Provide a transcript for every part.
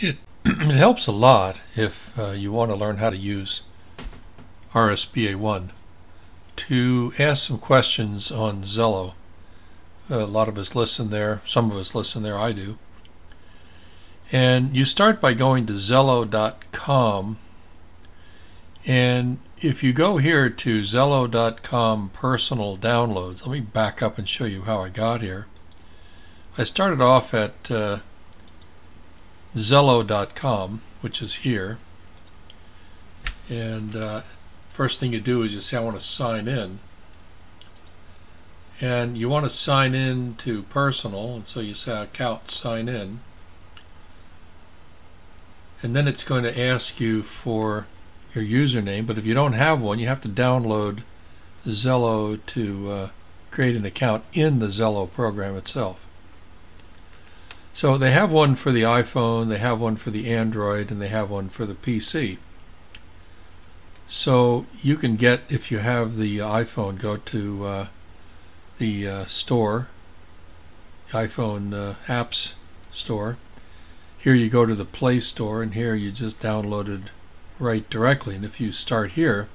It, it helps a lot if uh, you want to learn how to use RSBA1 to ask some questions on Zello. A lot of us listen there, some of us listen there, I do. And you start by going to Zello.com and if you go here to Zello.com personal downloads, let me back up and show you how I got here. I started off at uh, Zello.com, which is here. And uh, first thing you do is you say, I want to sign in. And you want to sign in to personal, and so you say account sign in. And then it's going to ask you for your username, but if you don't have one, you have to download Zello to uh, create an account in the Zello program itself. So they have one for the iPhone, they have one for the Android, and they have one for the PC. So you can get, if you have the iPhone, go to uh, the uh, store, iPhone uh, apps store. Here you go to the Play Store, and here you just downloaded right directly. And if you start here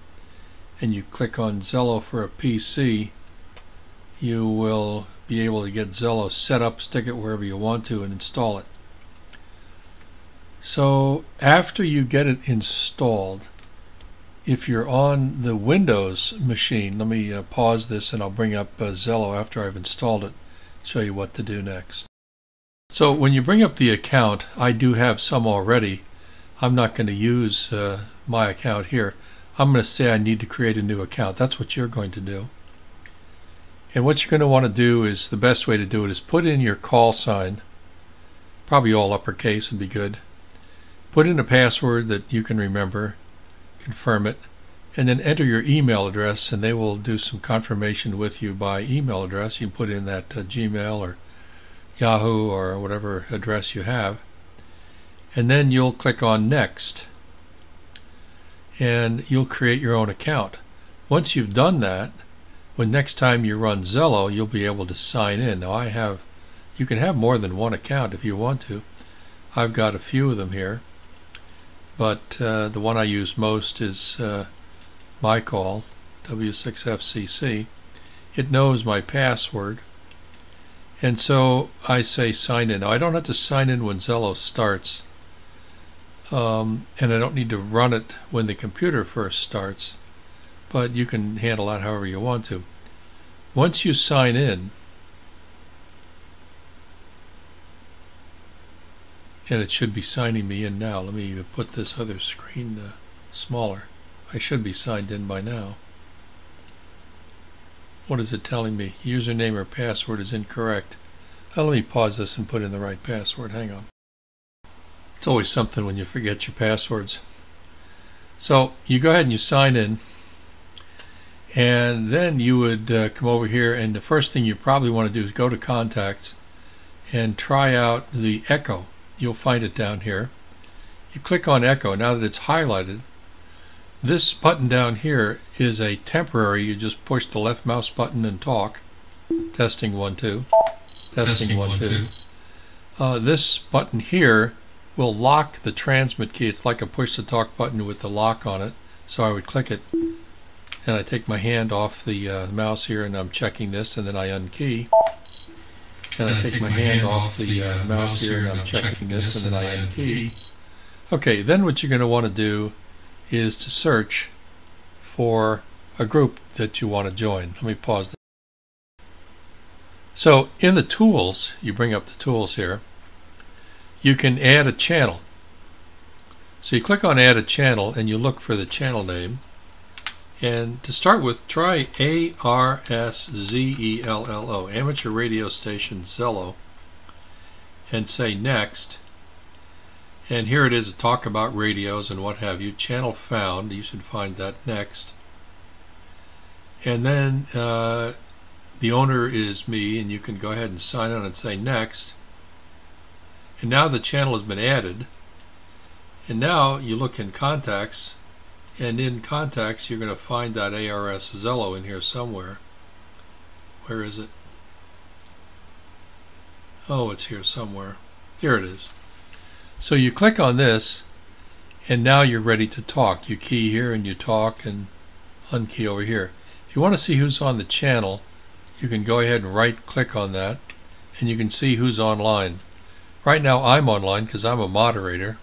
and you click on Zello for a PC, you will be able to get Zello set up, stick it wherever you want to, and install it. So after you get it installed, if you're on the Windows machine, let me uh, pause this and I'll bring up uh, Zello after I've installed it, show you what to do next. So when you bring up the account, I do have some already I'm not going to use uh, my account here. I'm going to say I need to create a new account. That's what you're going to do. And what you're going to want to do is the best way to do it is put in your call sign, probably all uppercase would be good. Put in a password that you can remember, confirm it, and then enter your email address and they will do some confirmation with you by email address. You can put in that uh, Gmail or Yahoo or whatever address you have and then you'll click on next and you'll create your own account. Once you've done that, when next time you run Zello, you'll be able to sign in. Now I have, you can have more than one account if you want to. I've got a few of them here, but uh, the one I use most is uh, MyCall, W6FCC. It knows my password, and so I say sign in. Now I don't have to sign in when Zello starts um, and I don't need to run it when the computer first starts but you can handle that however you want to. Once you sign in and it should be signing me in now let me put this other screen uh, smaller. I should be signed in by now. What is it telling me? Username or password is incorrect. Now let me pause this and put in the right password. Hang on. It's always something when you forget your passwords. So you go ahead and you sign in and then you would uh, come over here and the first thing you probably want to do is go to contacts and try out the echo. You'll find it down here. You click on echo. Now that it's highlighted this button down here is a temporary. You just push the left mouse button and talk. Testing one two. Testing, testing one, two. Uh, this button here will lock the transmit key. It's like a push to talk button with the lock on it. So I would click it and I take my hand off the uh, mouse here and I'm checking this and then I unkey. And I take my hand off the uh, mouse here and I'm checking this and then I unkey. Okay, then what you're going to want to do is to search for a group that you want to join. Let me pause. That. So in the tools, you bring up the tools here, you can add a channel. So you click on add a channel and you look for the channel name. And to start with, try A-R-S-Z-E-L-L-O, Amateur Radio Station Zello, and say next. And here it is to talk about radios and what have you. Channel found, you should find that next. And then uh, the owner is me, and you can go ahead and sign on and say next. And now the channel has been added. And now you look in contacts, and in contacts you're going to find that ARS Zello in here somewhere. Where is it? Oh, it's here somewhere. Here it is. So you click on this, and now you're ready to talk. You key here and you talk and unkey over here. If you want to see who's on the channel, you can go ahead and right click on that and you can see who's online. Right now I'm online because I'm a moderator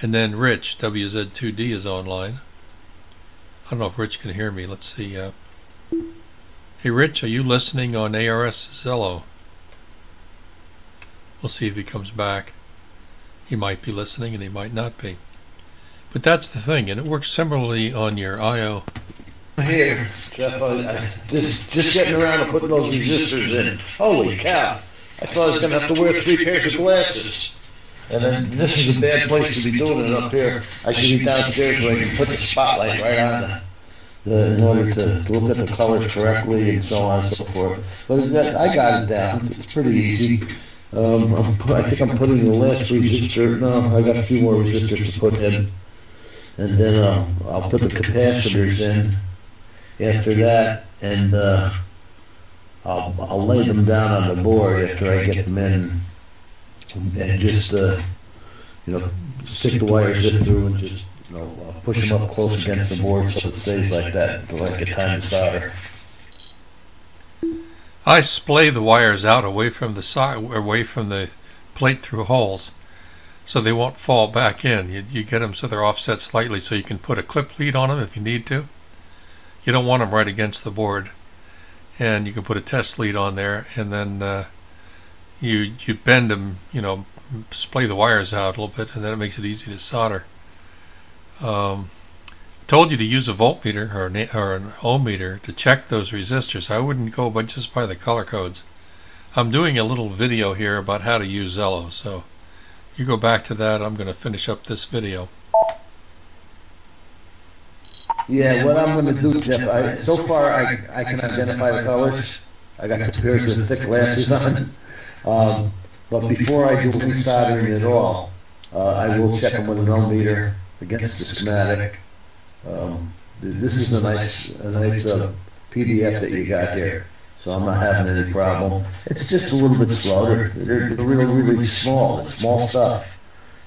and then Rich, WZ2D is online. I don't know if Rich can hear me. Let's see. Uh, hey Rich, are you listening on ARS Zello? We'll see if he comes back. He might be listening and he might not be. But that's the thing, and it works similarly on your IO. Here, Jeff, I, just, just getting around to putting those resistors in. Holy cow. I thought I was going to have to wear three pairs of glasses. And then this is a bad place to be doing it up here. I should be downstairs where I can put the spotlight right on the, the in order to, look at the colors correctly and so on and so forth. But that, I got it down. It's pretty easy. Um, I'm, I think I'm putting the last resistor. No, I got a few more resistors to put in, and then uh, I'll put the capacitors in after that, and uh, I'll I'll lay them down on the board after I get them in, and just uh, you know stick the wires in through and just you know push them up close against the board so it stays like that until I get time to solder. I splay the wires out away from the side, away from the plate through holes, so they won't fall back in. You, you get them so they're offset slightly, so you can put a clip lead on them if you need to. You don't want them right against the board, and you can put a test lead on there, and then uh, you you bend them, you know, splay the wires out a little bit, and then it makes it easy to solder. Um, told you to use a voltmeter or an, or an ohm meter to check those resistors. I wouldn't go by just by the color codes. I'm doing a little video here about how to use Zello, so you go back to that. I'm going to finish up this video. Yeah, what I'm going to do, Jeff, I, so far I, I can identify the colors. I got the pairs of thick glasses on. Um, but before I do any soldering at all, uh, I will check them with an ohm meter against the schematic. Um, this is a nice, a nice uh, PDF that you got here, so I'm not having any problem. It's just a little bit slow. They're, they're, they're really, really small. It's small stuff.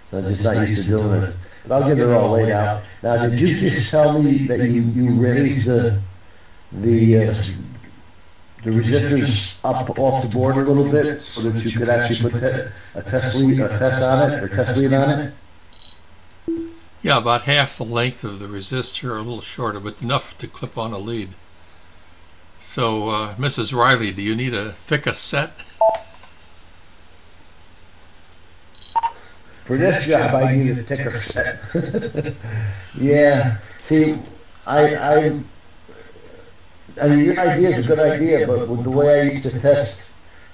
So I'm just not used to doing it. But I'll get it all laid out. Now, did you just tell me that you, you raised the the uh, the resistors up off the board a little bit so that you could actually put te a test lead, a test on it or test lead on it? Yeah, about half the length of the resistor, a little shorter, but enough to clip on a lead. So, uh, Mrs. Riley, do you need a thicker set? For this job, I need a thicker set. yeah. See, I, I, I mean, your idea is a good idea, but with the way I used to test,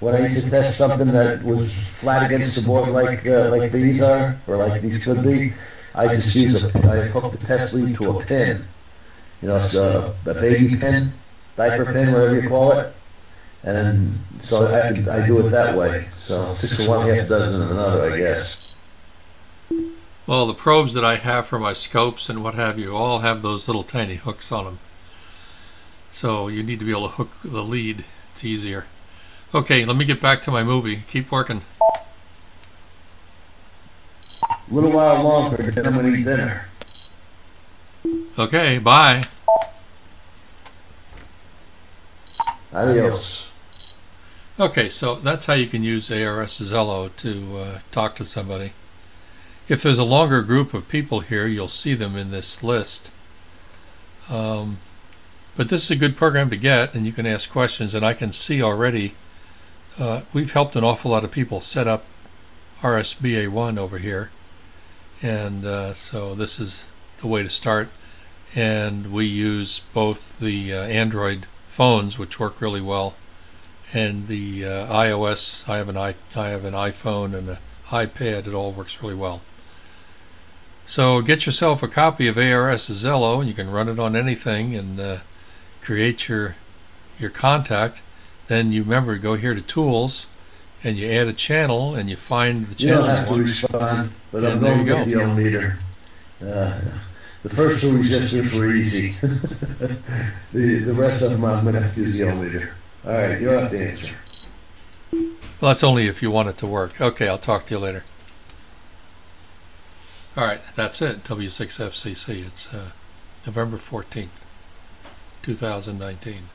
when I used to test something that was flat against the board like uh, like these are, or like these could be, I just use a, I hook the test lead to a pin. You know, so a baby pin, diaper pin, whatever you call it. And so I, I do it that way. So six of one, half a dozen of another, I guess. Well, the probes that I have for my scopes and what have you all have those little tiny hooks on them. So you need to be able to hook the lead. It's easier. Okay, let me get back to my movie. Keep working. A little while longer, then I'm going to eat dinner. Okay, bye. Adios. Okay, so that's how you can use ARS Zello to uh, talk to somebody. If there's a longer group of people here, you'll see them in this list. Um, but this is a good program to get, and you can ask questions, and I can see already uh, we've helped an awful lot of people set up RSBA1 over here. And uh, so this is the way to start. And we use both the uh, Android phones, which work really well, and the uh, iOS. I have an I, I have an iPhone and an iPad. It all works really well. So get yourself a copy of ARS Zello, and you can run it on anything and uh, create your your contact. Then you remember go here to Tools, and you add a channel, and you find the You channel. don't have to respond, but I'm And going to you get the ohm meter. Uh, the first two resistors were easy. the, the rest of them, I'm going to have to use the ohm meter. All right, you'll have to answer. Well, that's only if you want it to work. Okay, I'll talk to you later. All right, that's it. W6FCC. It's uh, November 14th, 2019.